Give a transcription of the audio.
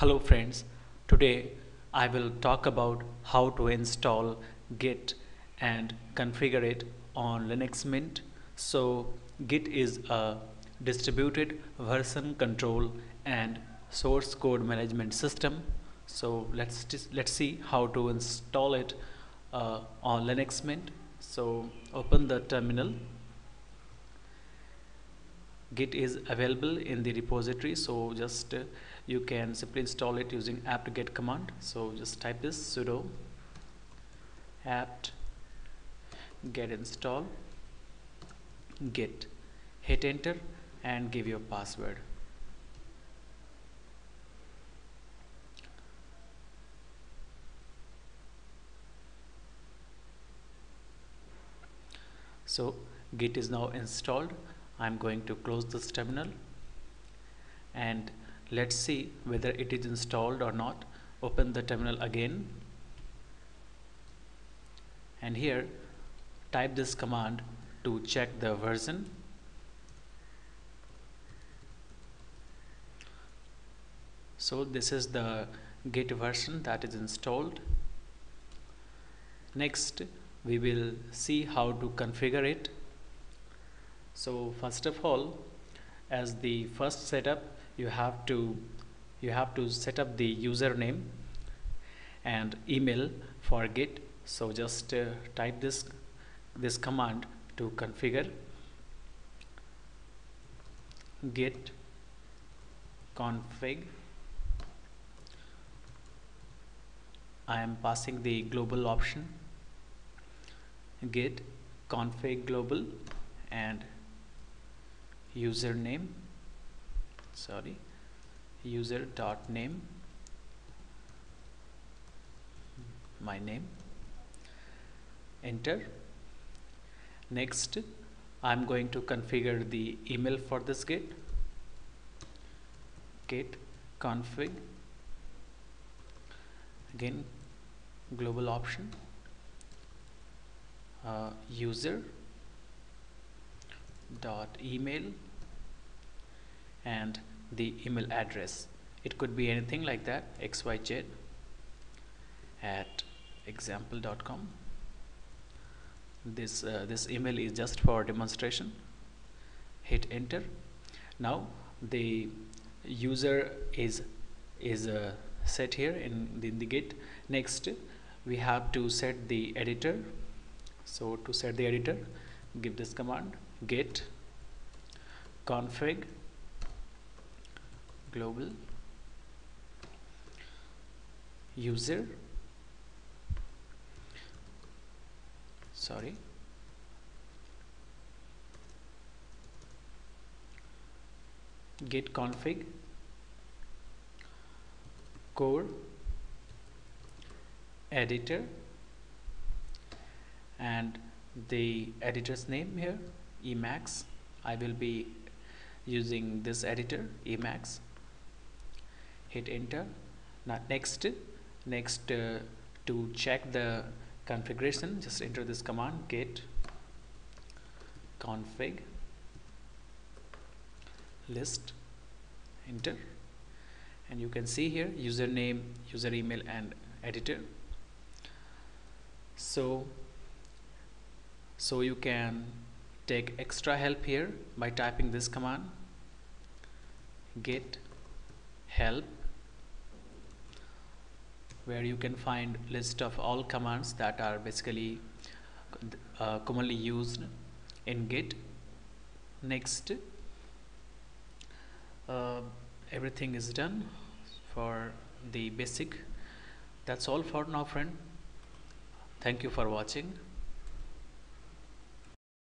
Hello friends, today I will talk about how to install Git and configure it on Linux Mint. So Git is a distributed version control and source code management system. So let's let's see how to install it uh, on Linux Mint. So open the terminal git is available in the repository so just uh, you can simply install it using apt-get command. So just type this sudo apt get install git hit enter and give your password. So git is now installed. I'm going to close this terminal. And let's see whether it is installed or not. Open the terminal again. And here type this command to check the version. So this is the git version that is installed. Next we will see how to configure it. So first of all as the first setup you have to you have to set up the username and email for git. So just uh, type this this command to configure git config. I am passing the global option git config global and username sorry. User dot name. My name. Enter. Next I'm going to configure the email for this git git config. Again global option. Uh, user dot email and the email address. It could be anything like that xyz at example.com this uh, this email is just for demonstration. Hit enter. Now the user is is uh, set here in the, in the git. Next we have to set the editor. So to set the editor give this command git config global user. Sorry. Git config core editor and the editor's name here Emacs. I will be using this editor Emacs hit enter. Now next next uh, to check the configuration just enter this command git config list enter. And you can see here username user email and editor. So so you can take extra help here by typing this command git help where you can find list of all commands that are basically uh, commonly used in git. Next uh, everything is done for the basic. That's all for now friend. Thank you for watching